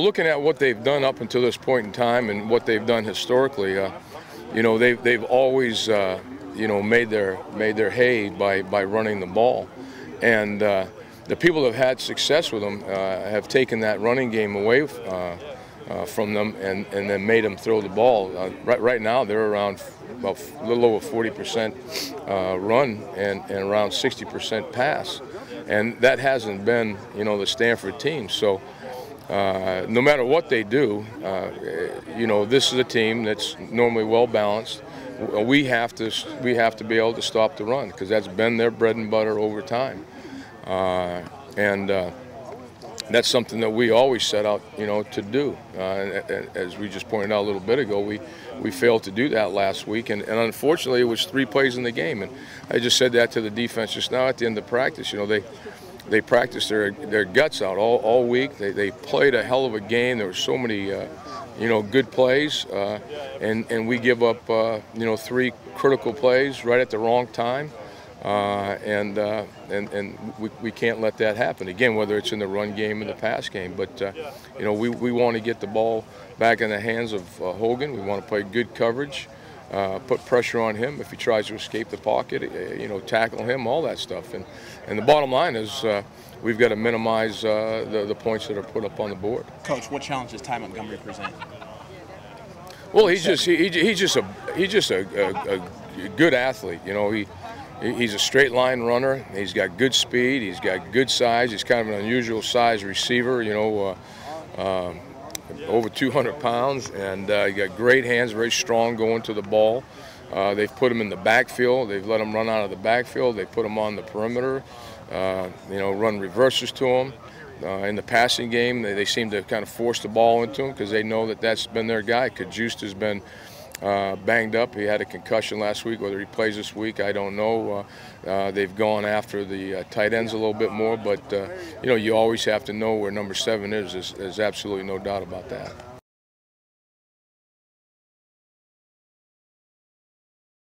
looking at what they've done up until this point in time and what they've done historically, uh, you know, they've they've always uh, you know made their made their hay by by running the ball, and uh, the people that have had success with them uh, have taken that running game away. Uh, uh, from them and, and then made them throw the ball. right, right now, they're around about a little over 40% run and, and around 60% pass and that hasn't been, you know, the Stanford team. So uh, no matter what they do, uh, you know, this is a team that's normally well balanced. We have to we have to be able to stop the run because that's been their bread and butter over time, uh, and uh, that's something that we always set out, you know, to do. Uh, as we just pointed out a little bit ago, we we failed to do that last week, and, and unfortunately, it was three plays in the game. And I just said that to the defense just now at the end of practice. You know, they they practiced their their guts out all, all week. They, they played a hell of a game. There were so many, uh, you know, good plays, uh, and and we give up, uh, you know, three critical plays right at the wrong time, uh, and uh, and and we, we can't let that happen again. Whether it's in the run game or the pass game, but uh, you know, we we want to get the ball back in the hands of Hogan. We want to play good coverage uh, put pressure on him if he tries to escape the pocket, uh, you know, tackle him, all that stuff. And, and the bottom line is uh, we've got to minimize uh, the, the points that are put up on the board. Coach, what challenge does Ty Montgomery present? Well, he's just he, he's just a he's just a, a, a good athlete. You know, he he's a straight line runner. He's got good speed. He's got good size. He's kind of an unusual size receiver. You know, uh, um, over 200 pounds, and uh, he got great hands, very strong going to the ball. Uh, they've put him in the backfield. They've let him run out of the backfield. They put him on the perimeter. Uh, you know, run reverses to him. Uh, in the passing game, they, they, seem to kind of force the ball into him because they know that that's been their guy. Cajuste has been uh, banged up. He had a concussion last week. Whether he plays this week, I don't know. Uh, uh, they've gone after the uh, tight ends a little bit more, but uh, you know you always have to know where number seven is. There's, there's absolutely no doubt about that.